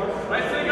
I ser